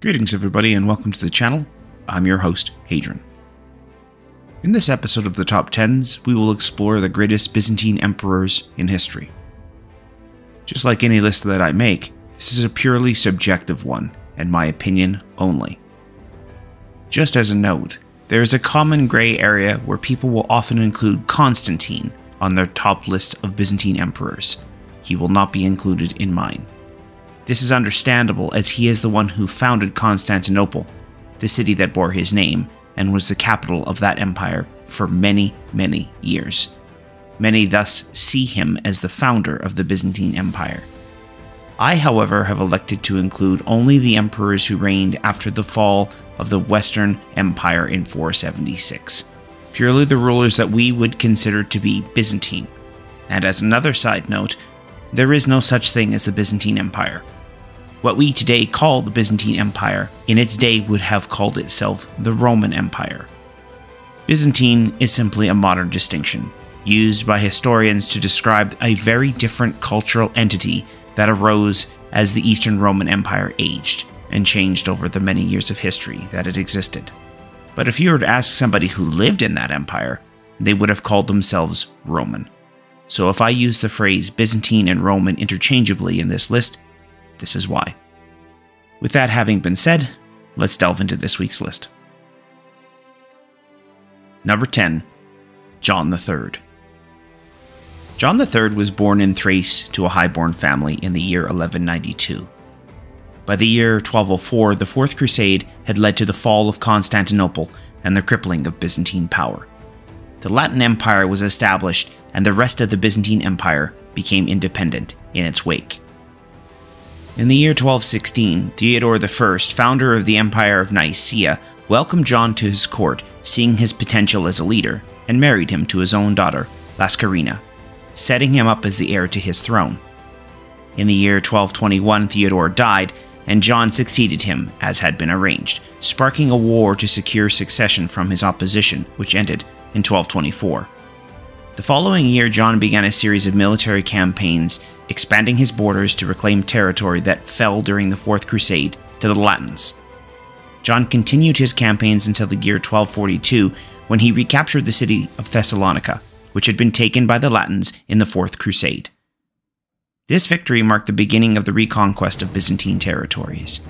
Greetings, everybody, and welcome to the channel. I'm your host, Hadrian. In this episode of the Top 10s, we will explore the greatest Byzantine emperors in history. Just like any list that I make, this is a purely subjective one, and my opinion only. Just as a note, there is a common grey area where people will often include Constantine on their top list of Byzantine emperors. He will not be included in mine. This is understandable as he is the one who founded Constantinople, the city that bore his name, and was the capital of that empire for many, many years. Many thus see him as the founder of the Byzantine Empire. I, however, have elected to include only the emperors who reigned after the fall of the Western Empire in 476, purely the rulers that we would consider to be Byzantine. And as another side note, there is no such thing as the Byzantine Empire. What we today call the Byzantine Empire, in its day would have called itself the Roman Empire. Byzantine is simply a modern distinction, used by historians to describe a very different cultural entity that arose as the Eastern Roman Empire aged and changed over the many years of history that it existed. But if you were to ask somebody who lived in that empire, they would have called themselves Roman. So if I use the phrase Byzantine and Roman interchangeably in this list, this is why. With that having been said, let's delve into this week's list. Number 10 John III. John III was born in Thrace to a highborn family in the year 1192. By the year 1204, the Fourth Crusade had led to the fall of Constantinople and the crippling of Byzantine power. The Latin Empire was established, and the rest of the Byzantine Empire became independent in its wake. In the year 1216, Theodore I, founder of the Empire of Nicaea, welcomed John to his court, seeing his potential as a leader, and married him to his own daughter, Lascarina, setting him up as the heir to his throne. In the year 1221, Theodore died, and John succeeded him, as had been arranged, sparking a war to secure succession from his opposition, which ended in 1224. The following year, John began a series of military campaigns, expanding his borders to reclaim territory that fell during the Fourth Crusade to the Latins. John continued his campaigns until the year 1242, when he recaptured the city of Thessalonica, which had been taken by the Latins in the Fourth Crusade. This victory marked the beginning of the reconquest of Byzantine territories.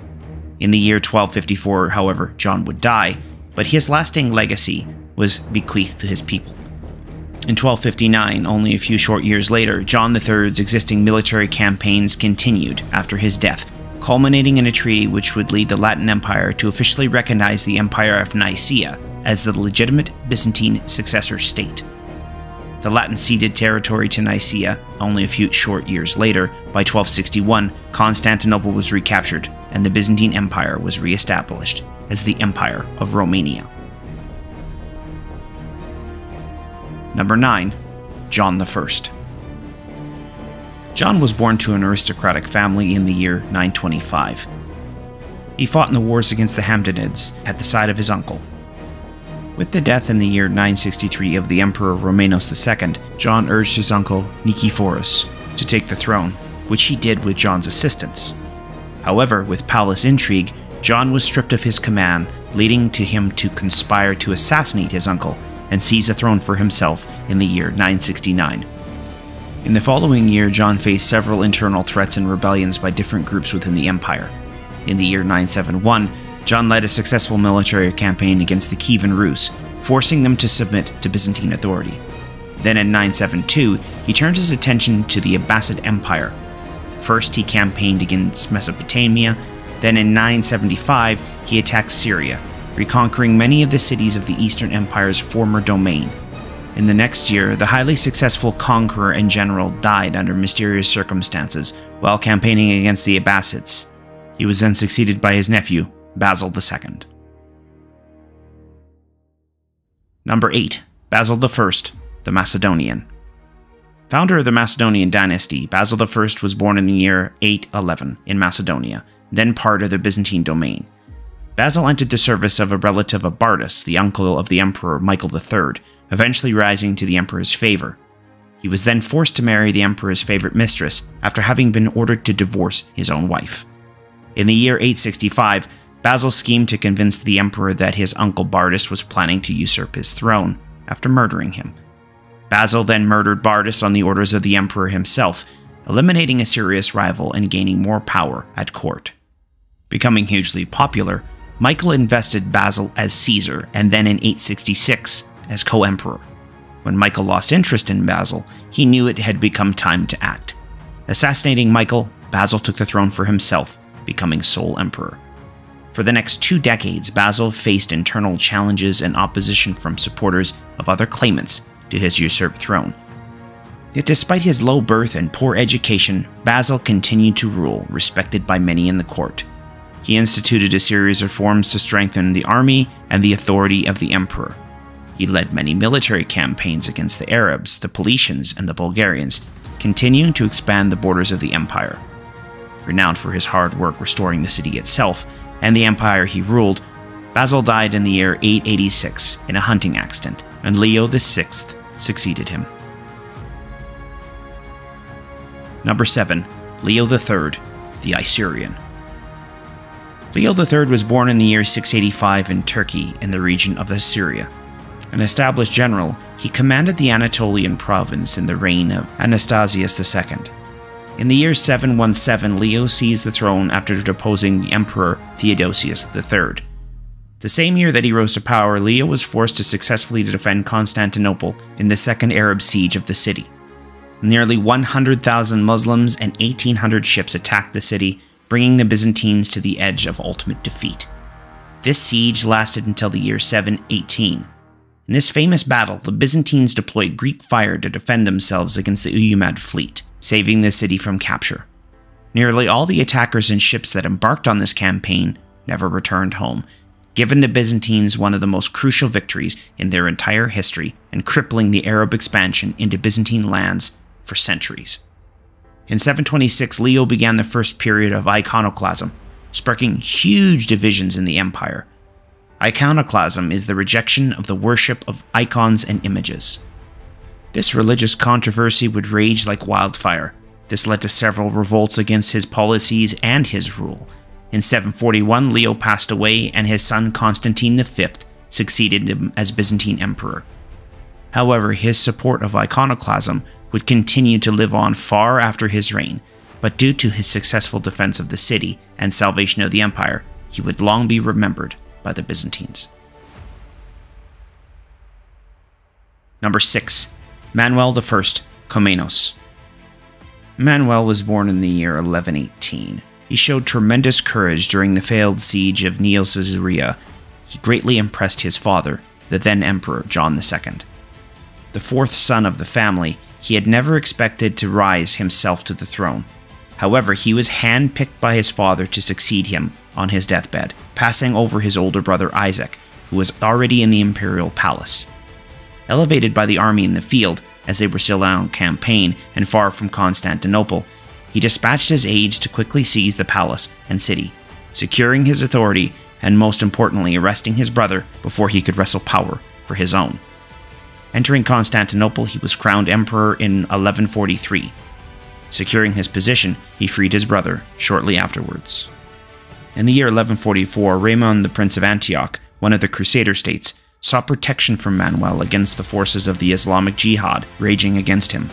In the year 1254, however, John would die, but his lasting legacy was bequeathed to his people. In 1259, only a few short years later, John III's existing military campaigns continued after his death, culminating in a treaty which would lead the Latin Empire to officially recognize the Empire of Nicaea as the legitimate Byzantine successor state. The Latin ceded territory to Nicaea only a few short years later. By 1261, Constantinople was recaptured and the Byzantine Empire was re established as the Empire of Romania. Number 9. John I. John was born to an aristocratic family in the year 925. He fought in the wars against the Hamdanids at the side of his uncle. With the death in the year 963 of the Emperor Romanos II, John urged his uncle Nicephorus to take the throne, which he did with John's assistance. However, with palace intrigue, John was stripped of his command, leading to him to conspire to assassinate his uncle and seize a throne for himself in the year 969. In the following year, John faced several internal threats and rebellions by different groups within the empire. In the year 971, John led a successful military campaign against the Kievan Rus, forcing them to submit to Byzantine authority. Then in 972, he turned his attention to the Abbasid Empire. First, he campaigned against Mesopotamia, then in 975, he attacked Syria, reconquering many of the cities of the Eastern Empire's former domain. In the next year, the highly successful conqueror and general died under mysterious circumstances while campaigning against the Abbasids. He was then succeeded by his nephew, Basil II. Number 8. Basil I, the Macedonian. Founder of the Macedonian dynasty, Basil I was born in the year 811 in Macedonia, then part of the Byzantine domain. Basil entered the service of a relative of Bardas, the uncle of the Emperor Michael III, eventually rising to the Emperor's favor. He was then forced to marry the Emperor's favorite mistress after having been ordered to divorce his own wife. In the year 865, Basil schemed to convince the emperor that his uncle Bardas was planning to usurp his throne after murdering him. Basil then murdered Bardas on the orders of the emperor himself, eliminating a serious rival and gaining more power at court. Becoming hugely popular, Michael invested Basil as Caesar and then in 866 as co emperor. When Michael lost interest in Basil, he knew it had become time to act. Assassinating Michael, Basil took the throne for himself, becoming sole emperor. For the next two decades, Basil faced internal challenges and opposition from supporters of other claimants to his usurped throne. Yet, despite his low birth and poor education, Basil continued to rule, respected by many in the court. He instituted a series of reforms to strengthen the army and the authority of the emperor. He led many military campaigns against the Arabs, the Paulicians, and the Bulgarians, continuing to expand the borders of the empire. Renowned for his hard work restoring the city itself and the empire he ruled, Basil died in the year 886 in a hunting accident, and Leo VI succeeded him. Number 7. Leo III, the Isaurian. Leo III was born in the year 685 in Turkey in the region of Assyria. An established general, he commanded the Anatolian province in the reign of Anastasius II. In the year 717, Leo seized the throne after deposing the Emperor Theodosius III. The same year that he rose to power, Leo was forced to successfully defend Constantinople in the Second Arab Siege of the city. Nearly 100,000 Muslims and 1,800 ships attacked the city, bringing the Byzantines to the edge of ultimate defeat. This siege lasted until the year 718. In this famous battle, the Byzantines deployed Greek fire to defend themselves against the Umayyad fleet, saving the city from capture. Nearly all the attackers and ships that embarked on this campaign never returned home, giving the Byzantines one of the most crucial victories in their entire history and crippling the Arab expansion into Byzantine lands for centuries. In 726, Leo began the first period of iconoclasm, sparking huge divisions in the empire. Iconoclasm is the rejection of the worship of icons and images. This religious controversy would rage like wildfire. This led to several revolts against his policies and his rule, in 741, Leo passed away, and his son Constantine V succeeded him as Byzantine emperor. However, his support of iconoclasm would continue to live on far after his reign, but due to his successful defense of the city and salvation of the empire, he would long be remembered by the Byzantines. Number 6. Manuel I Komnenos. Manuel was born in the year 1118. He showed tremendous courage during the failed siege of Neo Caesarea. He greatly impressed his father, the then Emperor John II. The fourth son of the family, he had never expected to rise himself to the throne. However, he was handpicked by his father to succeed him on his deathbed, passing over his older brother Isaac, who was already in the imperial palace. Elevated by the army in the field, as they were still on campaign and far from Constantinople, he dispatched his aides to quickly seize the palace and city, securing his authority and most importantly arresting his brother before he could wrestle power for his own. Entering Constantinople, he was crowned emperor in 1143. Securing his position, he freed his brother shortly afterwards. In the year 1144, Raymond the Prince of Antioch, one of the Crusader states, sought protection from Manuel against the forces of the Islamic Jihad raging against him.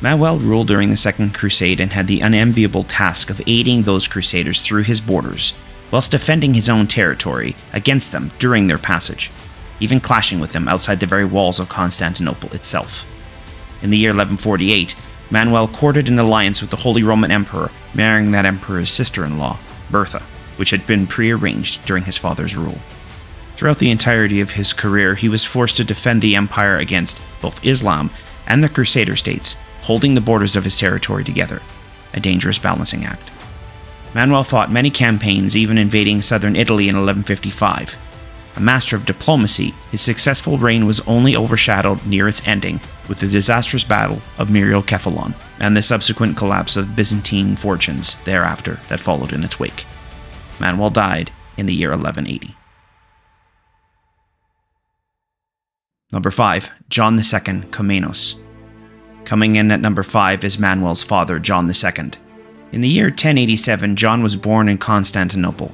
Manuel ruled during the Second Crusade and had the unenviable task of aiding those crusaders through his borders, whilst defending his own territory against them during their passage, even clashing with them outside the very walls of Constantinople itself. In the year 1148, Manuel courted an alliance with the Holy Roman Emperor, marrying that emperor's sister in law, Bertha, which had been prearranged during his father's rule. Throughout the entirety of his career, he was forced to defend the empire against both Islam and the Crusader states, holding the borders of his territory together, a dangerous balancing act. Manuel fought many campaigns, even invading southern Italy in 1155. A master of diplomacy, his successful reign was only overshadowed near its ending with the disastrous battle of Myriokephalon and the subsequent collapse of Byzantine fortunes thereafter that followed in its wake. Manuel died in the year 1180. Number 5. John II Komnenos Coming in at number 5 is Manuel's father, John II. In the year 1087, John was born in Constantinople.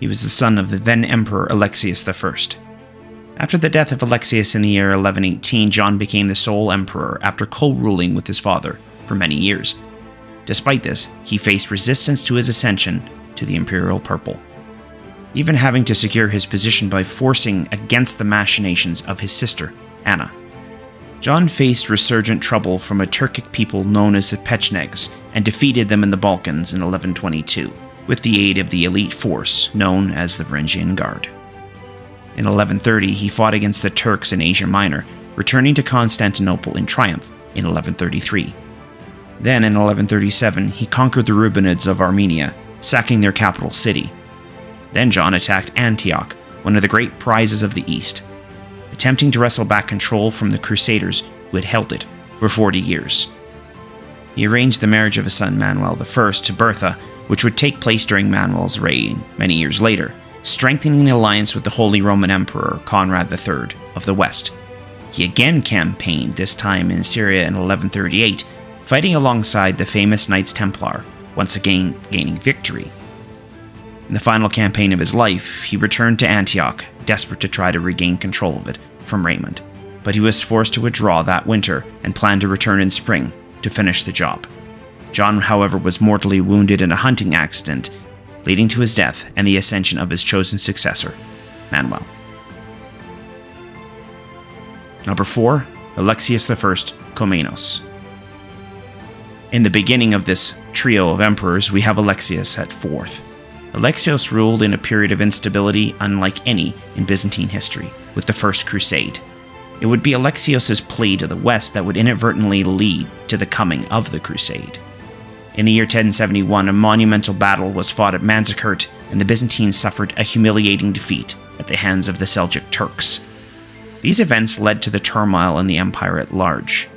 He was the son of the then Emperor Alexius I. After the death of Alexius in the year 1118, John became the sole emperor after co ruling with his father for many years. Despite this, he faced resistance to his ascension to the imperial purple, even having to secure his position by forcing against the machinations of his sister, Anna. John faced resurgent trouble from a Turkic people known as the Pechenegs and defeated them in the Balkans in 1122, with the aid of the elite force known as the Varangian Guard. In 1130, he fought against the Turks in Asia Minor, returning to Constantinople in triumph in 1133. Then, in 1137, he conquered the Rubinids of Armenia, sacking their capital city. Then John attacked Antioch, one of the great prizes of the East, attempting to wrestle back control from the Crusaders who had held it for 40 years. He arranged the marriage of his son Manuel I to Bertha, which would take place during Manuel's reign many years later, strengthening the alliance with the Holy Roman Emperor Conrad III of the West. He again campaigned, this time in Syria in 1138, fighting alongside the famous Knights Templar, once again gaining victory. In the final campaign of his life, he returned to Antioch, desperate to try to regain control of it from Raymond, but he was forced to withdraw that winter and planned to return in spring to finish the job. John, however, was mortally wounded in a hunting accident leading to his death and the ascension of his chosen successor, Manuel. Number 4. Alexius I Komnenos. In the beginning of this trio of emperors, we have Alexius at fourth. Alexios ruled in a period of instability unlike any in Byzantine history, with the First Crusade. It would be Alexios's plea to the west that would inadvertently lead to the coming of the Crusade. In the year 1071, a monumental battle was fought at Manzikert, and the Byzantines suffered a humiliating defeat at the hands of the Seljuk Turks. These events led to the turmoil in the empire at large.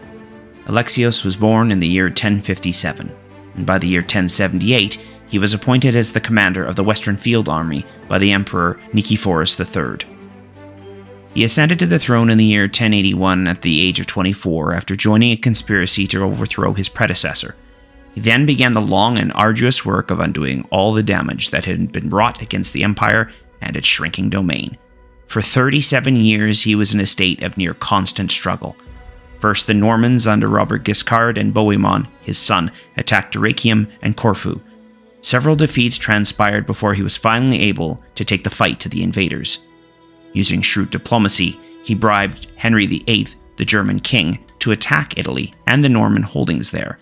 Alexios was born in the year 1057, and by the year 1078, he was appointed as the commander of the Western Field Army by the Emperor Nicephorus III. He ascended to the throne in the year 1081 at the age of 24 after joining a conspiracy to overthrow his predecessor, he then began the long and arduous work of undoing all the damage that had been wrought against the empire and its shrinking domain. For 37 years, he was in a state of near constant struggle. First, the Normans under Robert Guiscard and Bohemond, his son, attacked Dyrrhachium and Corfu. Several defeats transpired before he was finally able to take the fight to the invaders. Using shrewd diplomacy, he bribed Henry VIII, the German king, to attack Italy and the Norman holdings there.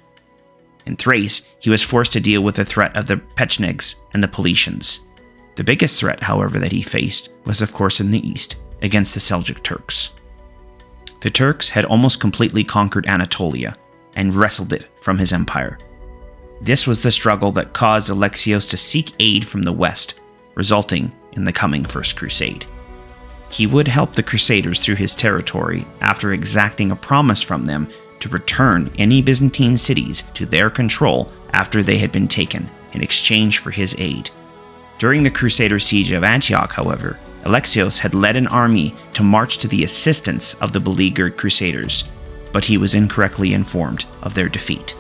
In Thrace, he was forced to deal with the threat of the Pechenegs and the Paulicians. The biggest threat, however, that he faced was, of course, in the east, against the Seljuk Turks. The Turks had almost completely conquered Anatolia and wrestled it from his empire. This was the struggle that caused Alexios to seek aid from the west, resulting in the coming First Crusade. He would help the Crusaders through his territory after exacting a promise from them to return any Byzantine cities to their control after they had been taken in exchange for his aid. During the Crusader siege of Antioch, however, Alexios had led an army to march to the assistance of the beleaguered Crusaders, but he was incorrectly informed of their defeat,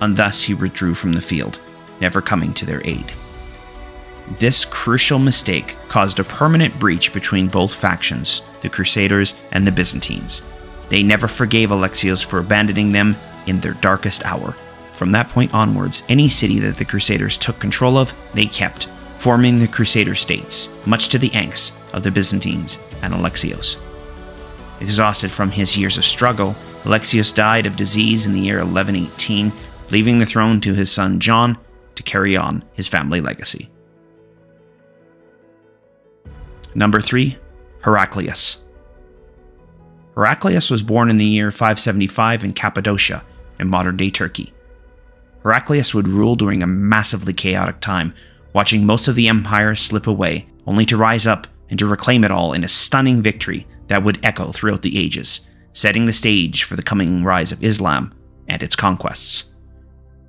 and thus he withdrew from the field, never coming to their aid. This crucial mistake caused a permanent breach between both factions, the Crusaders and the Byzantines, they never forgave Alexios for abandoning them in their darkest hour. From that point onwards, any city that the Crusaders took control of, they kept, forming the Crusader states, much to the angst of the Byzantines and Alexios. Exhausted from his years of struggle, Alexios died of disease in the year 1118, leaving the throne to his son John to carry on his family legacy. Number 3. Heraclius. Heraclius was born in the year 575 in Cappadocia, in modern day Turkey. Heraclius would rule during a massively chaotic time, watching most of the empire slip away, only to rise up and to reclaim it all in a stunning victory that would echo throughout the ages, setting the stage for the coming rise of Islam and its conquests.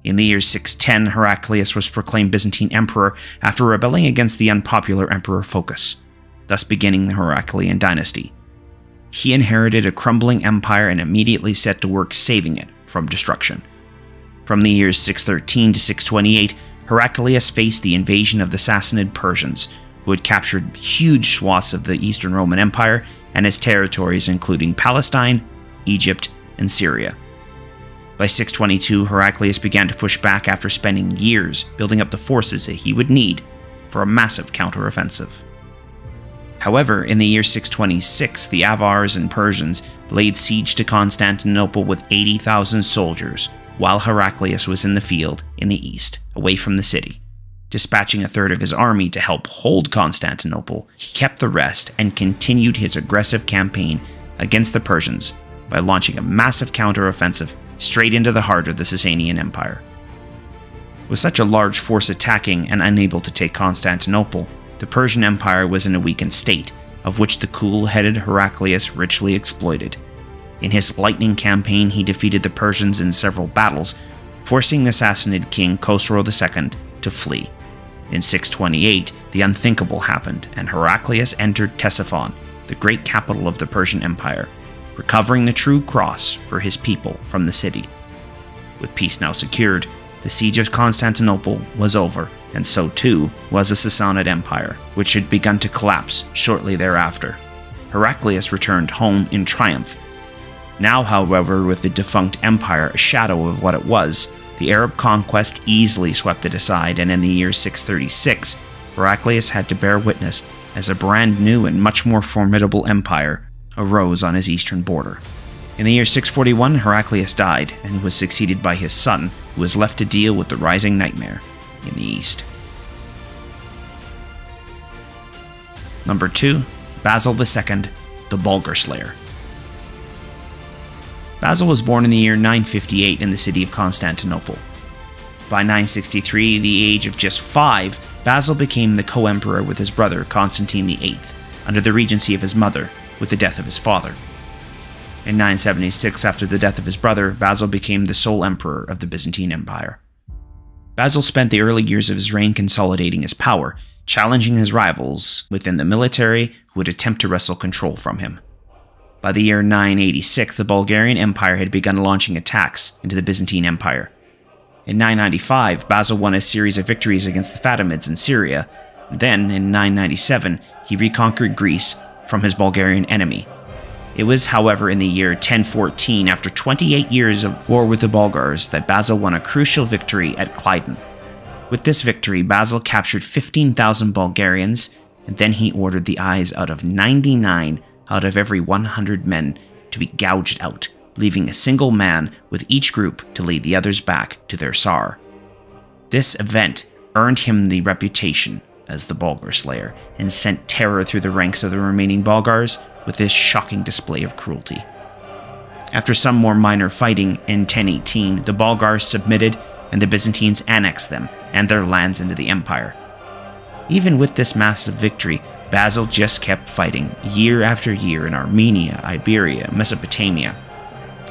In the year 610, Heraclius was proclaimed Byzantine emperor after rebelling against the unpopular Emperor Phocas, thus beginning the Heraclian dynasty, he inherited a crumbling empire and immediately set to work saving it from destruction. From the years 613 to 628, Heraclius faced the invasion of the Sassanid Persians, who had captured huge swaths of the Eastern Roman Empire and its territories, including Palestine, Egypt, and Syria. By 622, Heraclius began to push back after spending years building up the forces that he would need for a massive counteroffensive. However, in the year 626, the Avars and Persians laid siege to Constantinople with 80,000 soldiers, while Heraclius was in the field in the east, away from the city. Dispatching a third of his army to help hold Constantinople, he kept the rest and continued his aggressive campaign against the Persians by launching a massive counteroffensive straight into the heart of the Sasanian Empire. With such a large force attacking and unable to take Constantinople, the Persian Empire was in a weakened state, of which the cool headed Heraclius richly exploited. In his lightning campaign, he defeated the Persians in several battles, forcing the Sassanid king Khosrow II to flee. In 628, the unthinkable happened, and Heraclius entered Ctesiphon, the great capital of the Persian Empire, recovering the true cross for his people from the city. With peace now secured, the siege of Constantinople was over, and so too was the Sassanid Empire, which had begun to collapse shortly thereafter. Heraclius returned home in triumph. Now, however, with the defunct empire a shadow of what it was, the Arab conquest easily swept it aside, and in the year 636, Heraclius had to bear witness as a brand new and much more formidable empire arose on his eastern border. In the year 641, Heraclius died and was succeeded by his son, who was left to deal with the rising nightmare in the east. Number 2, Basil II, the Bulgar Slayer. Basil was born in the year 958 in the city of Constantinople. By 963, the age of just five, Basil became the co emperor with his brother Constantine VIII, under the regency of his mother, with the death of his father. In 976, after the death of his brother, Basil became the sole emperor of the Byzantine Empire. Basil spent the early years of his reign consolidating his power, challenging his rivals within the military who would attempt to wrestle control from him. By the year 986, the Bulgarian Empire had begun launching attacks into the Byzantine Empire. In 995, Basil won a series of victories against the Fatimids in Syria. Then, in 997, he reconquered Greece from his Bulgarian enemy, it was, however, in the year 1014, after 28 years of war with the Bulgars, that Basil won a crucial victory at Kleidion. With this victory, Basil captured 15,000 Bulgarians, and then he ordered the eyes out of 99 out of every 100 men to be gouged out, leaving a single man with each group to lead the others back to their Tsar. This event earned him the reputation as the Bulgar Slayer and sent terror through the ranks of the remaining Bulgars with this shocking display of cruelty. After some more minor fighting in 1018, the Bulgars submitted and the Byzantines annexed them and their lands into the empire. Even with this massive victory, Basil just kept fighting year after year in Armenia, Iberia, Mesopotamia.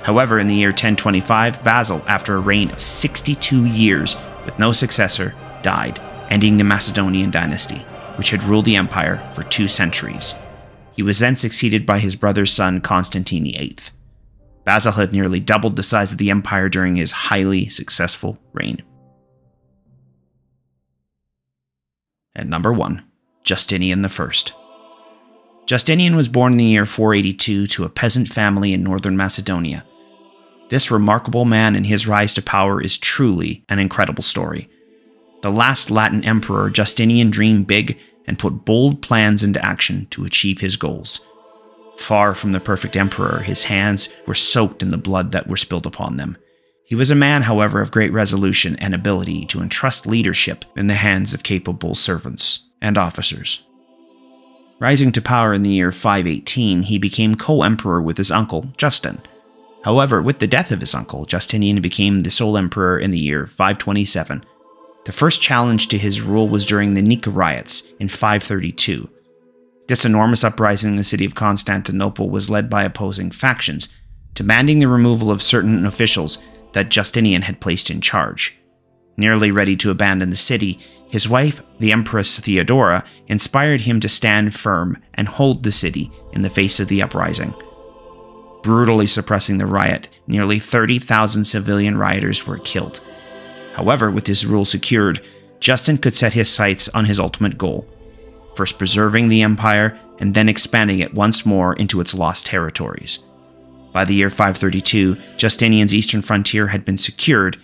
However, in the year 1025, Basil, after a reign of 62 years with no successor, died, ending the Macedonian dynasty, which had ruled the empire for two centuries. He was then succeeded by his brother's son Constantine VIII. Basil had nearly doubled the size of the empire during his highly successful reign. At number 1, Justinian I. Justinian was born in the year 482 to a peasant family in northern Macedonia. This remarkable man and his rise to power is truly an incredible story. The last Latin emperor, Justinian dreamed big and put bold plans into action to achieve his goals. Far from the perfect emperor, his hands were soaked in the blood that were spilled upon them. He was a man, however, of great resolution and ability to entrust leadership in the hands of capable servants and officers. Rising to power in the year 518, he became co emperor with his uncle, Justin. However, with the death of his uncle, Justinian became the sole emperor in the year 527 the first challenge to his rule was during the Nika riots in 532. This enormous uprising in the city of Constantinople was led by opposing factions, demanding the removal of certain officials that Justinian had placed in charge. Nearly ready to abandon the city, his wife, the Empress Theodora, inspired him to stand firm and hold the city in the face of the uprising. Brutally suppressing the riot, nearly 30,000 civilian rioters were killed. However, with his rule secured, Justin could set his sights on his ultimate goal first preserving the empire and then expanding it once more into its lost territories. By the year 532, Justinian's eastern frontier had been secured,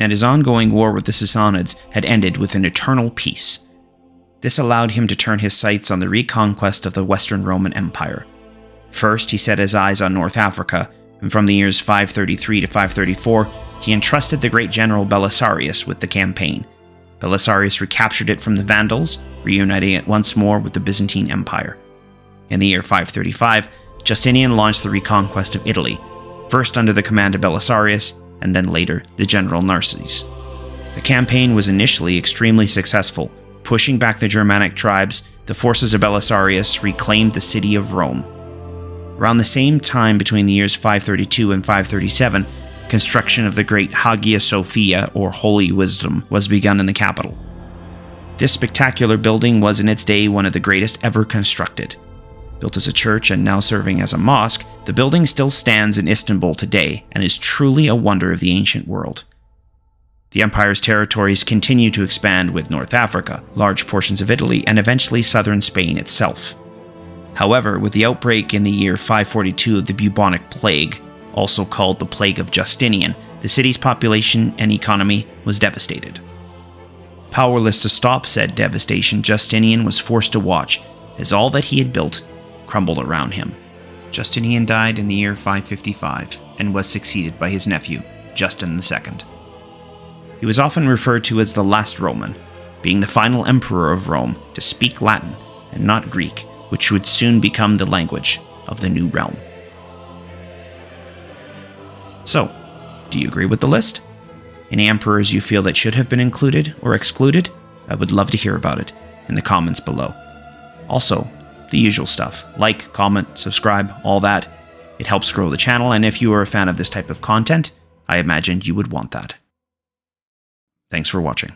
and his ongoing war with the Sassanids had ended with an eternal peace. This allowed him to turn his sights on the reconquest of the Western Roman Empire. First, he set his eyes on North Africa, and from the years 533 to 534, he entrusted the great general Belisarius with the campaign. Belisarius recaptured it from the Vandals, reuniting it once more with the Byzantine Empire. In the year 535, Justinian launched the reconquest of Italy, first under the command of Belisarius, and then later the general Narses. The campaign was initially extremely successful, pushing back the Germanic tribes. The forces of Belisarius reclaimed the city of Rome. Around the same time between the years 532 and 537, construction of the great Hagia Sophia, or Holy Wisdom, was begun in the capital. This spectacular building was in its day one of the greatest ever constructed. Built as a church and now serving as a mosque, the building still stands in Istanbul today and is truly a wonder of the ancient world. The empire's territories continue to expand with North Africa, large portions of Italy, and eventually southern Spain itself. However, with the outbreak in the year 542 of the bubonic plague, also called the Plague of Justinian, the city's population and economy was devastated. Powerless to stop said devastation, Justinian was forced to watch as all that he had built crumbled around him. Justinian died in the year 555 and was succeeded by his nephew, Justin II. He was often referred to as the last Roman, being the final emperor of Rome to speak Latin and not Greek, which would soon become the language of the new realm. So, do you agree with the list? Any emperors you feel that should have been included or excluded? I would love to hear about it in the comments below. Also, the usual stuff like, comment, subscribe, all that. It helps grow the channel, and if you are a fan of this type of content, I imagined you would want that. Thanks for watching.